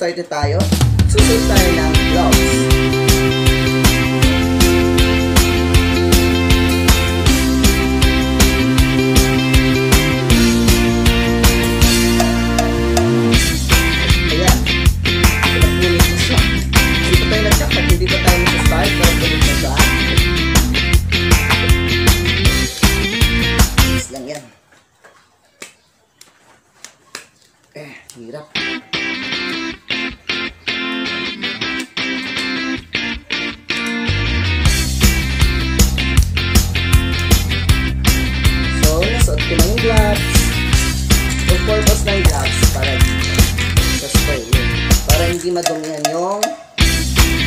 excited tayo? hindi madumihan yung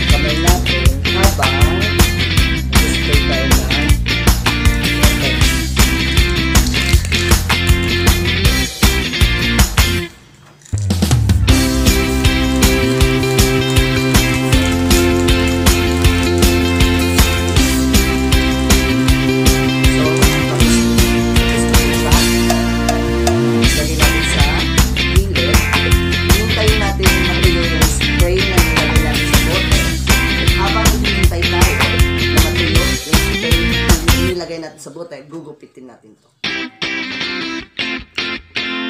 kamay natin habang lalagay natin sa bote, eh, gugupitin natin to.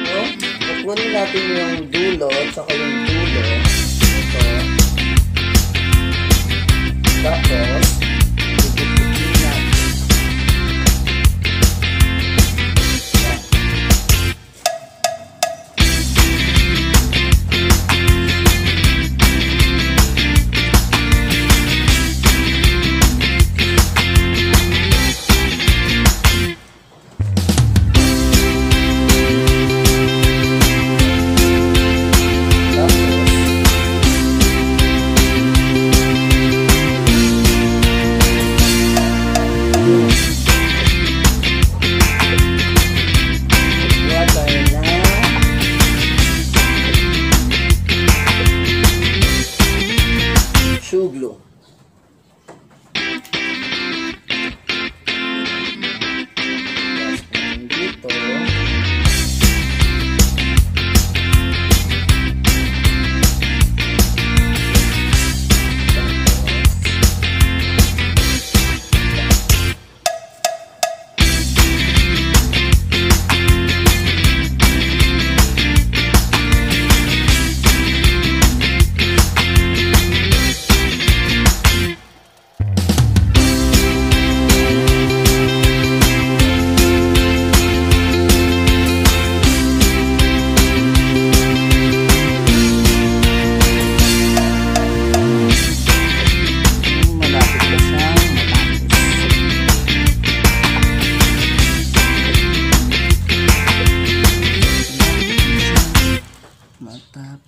So, kukunin natin yung dulo, tsaka yung dulo. Ito. Tapos,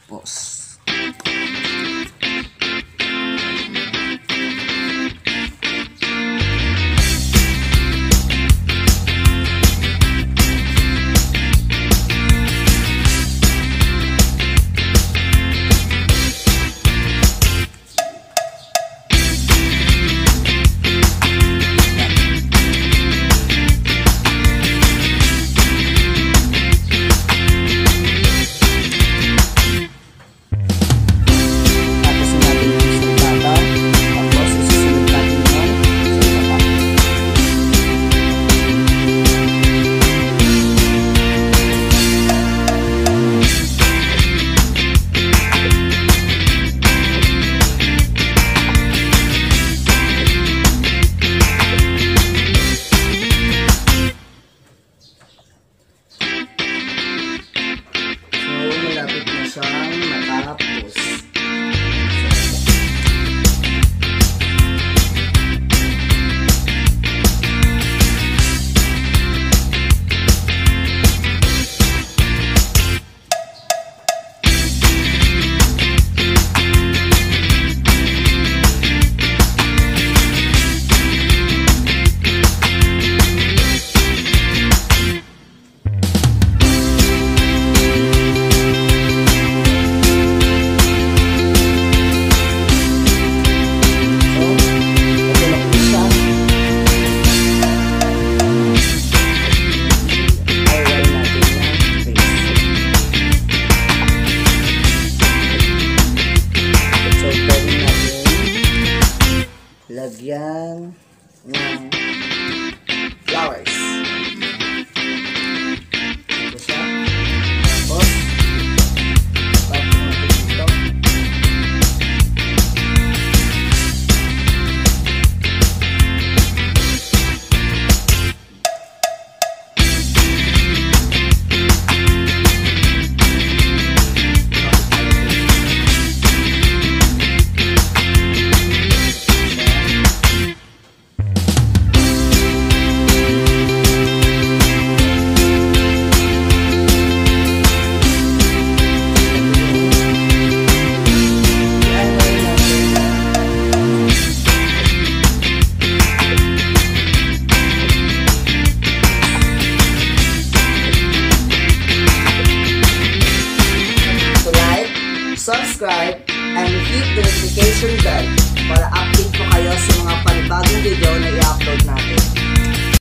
Tapos, Thank you. Subscribe, and hit the notification bell para update po kayo sa mga panibagong video na i-upload natin.